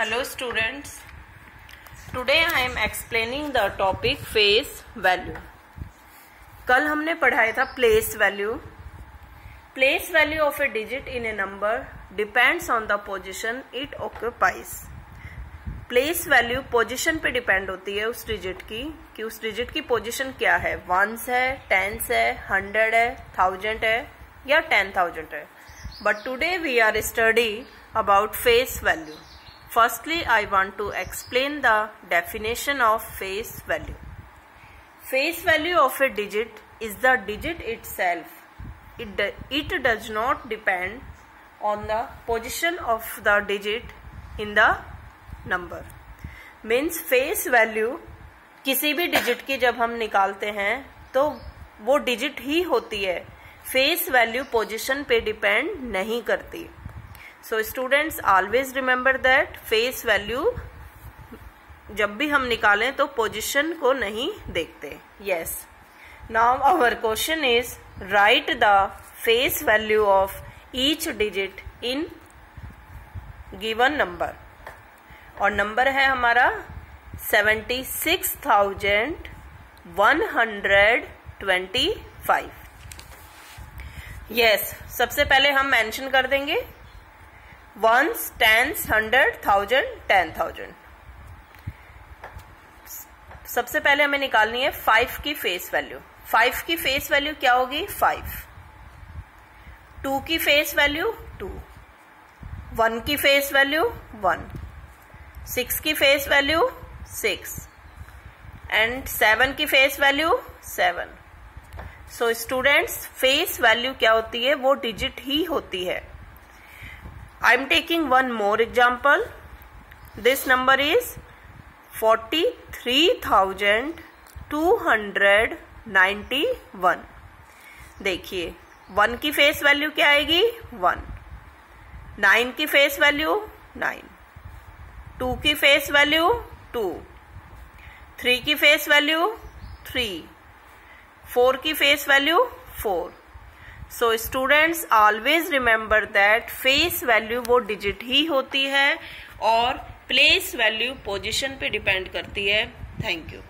hello, students. Today i am explaining the topic face value. कल हमने पढ़ाया था place value place value of a digit in a number depends on the position it occupies place value position पे depend होती है उस digit की कि उस डिजिट की पोजिशन क्या है? वंस है टेंस है हंड्रेड है थाउज़ेंड है या टेन थाउज़ेंड है. But today we are study about face value Firstly, I want to explain the definition of face value. Face value of a digit is the digit itself. It, it does not depend on the position of the digit in the number. Means face value किसी भी digit की जब हम निकालते हैं तो वो digit ही होती है फेस वैल्यू पोजीशन पे डिपेंड नहीं करती so students always remember that face value जब भी हम निकालें तो पोजिशन को नहीं देखते। Yes now our question is right the face value of each digit in given number और नंबर है हमारा seventy six thousand one hundred twenty five yes सबसे पहले हम मेंशन कर देंगे ones tens hundred thousand ten thousand सबसे पहले हमें निकालनी है फाइव की फेस वैल्यू फाइव की फेस वैल्यू क्या होगी? फाइव टू की फेस वैल्यू टू वन की फेस वैल्यू वन सिक्स की face value six and seven की face value seven so students face value क्या होती है? वो डिजिट ही होती है. I am taking one more example. This number is 43,291. देखिए वन की फेस वैल्यू क्या आएगी? वन नाइन की फेस वैल्यू नाइन टू की फेस वैल्यू टू थ्री की फेस वैल्यू थ्री फोर की face value four so students always remember that face value वो digit ही होती है और प्लेस वैल्यू पोजिशन पे डिपेंड करती है। Thank you